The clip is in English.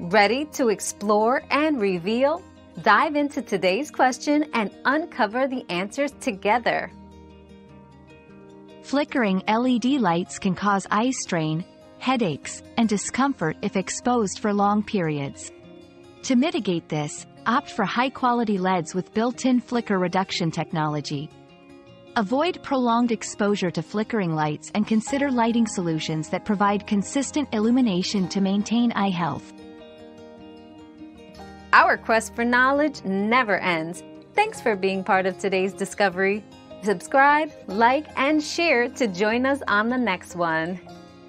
Ready to explore and reveal? Dive into today's question and uncover the answers together. Flickering LED lights can cause eye strain, headaches, and discomfort if exposed for long periods. To mitigate this, opt for high-quality LEDs with built-in flicker reduction technology. Avoid prolonged exposure to flickering lights and consider lighting solutions that provide consistent illumination to maintain eye health. Our quest for knowledge never ends. Thanks for being part of today's discovery. Subscribe, like, and share to join us on the next one.